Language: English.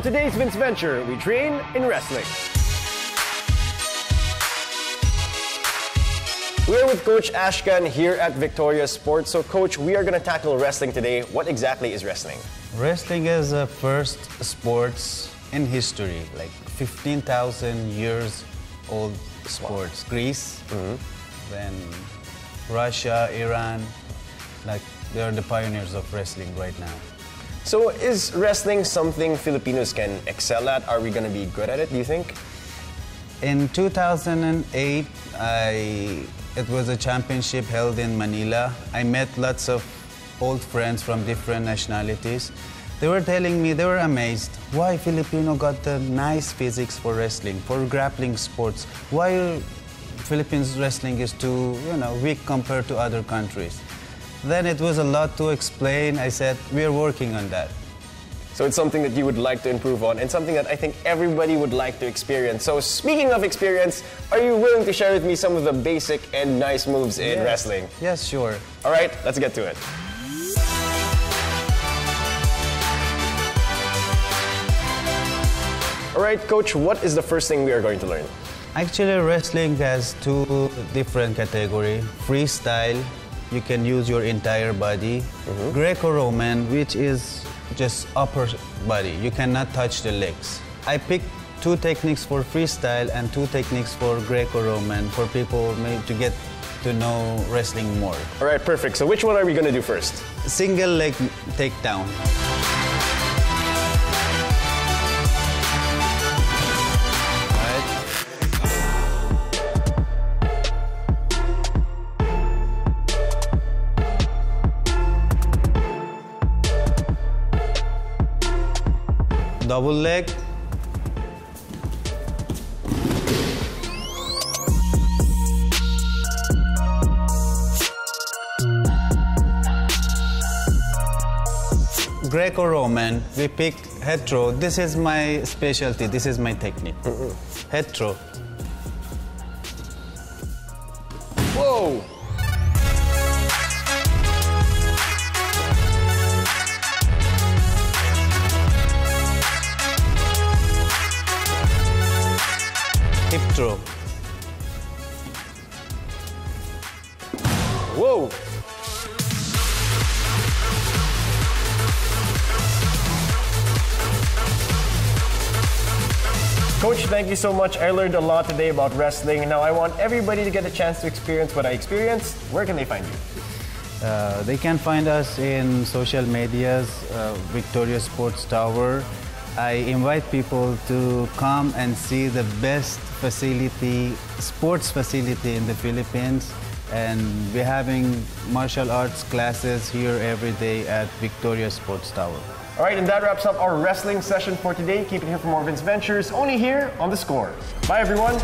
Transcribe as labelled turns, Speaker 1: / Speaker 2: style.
Speaker 1: On today's Vince Venture, we train in wrestling. We're with Coach Ashkan here at Victoria Sports. So, Coach, we are going to tackle wrestling today. What exactly is wrestling?
Speaker 2: Wrestling is the first sports in history, like 15,000 years old sports. Greece, mm-hmm. then Russia, Iran, like they are the pioneers of wrestling right now.
Speaker 1: So, is wrestling something Filipinos can excel at? Are we going to be good at it, do you think?
Speaker 2: In 2008, I it was a championship held in Manila. I met lots of old friends from different nationalities. They were telling me they were amazed why Filipino got the nice physics for wrestling, for grappling sports. Why Philippines wrestling is too, you know, weak compared to other countries. Then it was a lot to explain. I said, we're working on that.
Speaker 1: So it's something that you would like to improve on and something that I think everybody would like to experience. So speaking of experience, are you willing to share with me some of the basic and nice moves in
Speaker 2: Yes.
Speaker 1: wrestling?
Speaker 2: Yes, sure.
Speaker 1: All right, let's get to it. All right, coach, what is the first thing we are going to learn?
Speaker 2: Actually, wrestling has two different categories. Freestyle, you can use your entire body. Mm-hmm. Greco-Roman, which is just upper body. You cannot touch the legs. I picked two techniques for freestyle and two techniques for Greco-Roman for people maybe to get to know wrestling more.
Speaker 1: All right, perfect. So which one are we going to do first?
Speaker 2: Single leg takedown. Double leg. Greco-Roman, we pick head throw. This is my specialty. This is my technique. Head throw.
Speaker 1: Whoa!
Speaker 2: Hip throw.
Speaker 1: Whoa! Coach, thank you so much. I learned a lot today about wrestling. Now I want everybody to get a chance to experience what I experienced. Where can they find you?
Speaker 2: Uh, they can find us in social medias, uh, Victoria Sports Tower. I invite people to come and see the best facility, sports facility in the Philippines. And we're having martial arts classes here every day at Victoria Sports Tower.
Speaker 1: All right, and that wraps up our wrestling session for today. Keep it here for more Vince Ventures, only here on The Score. Bye, everyone.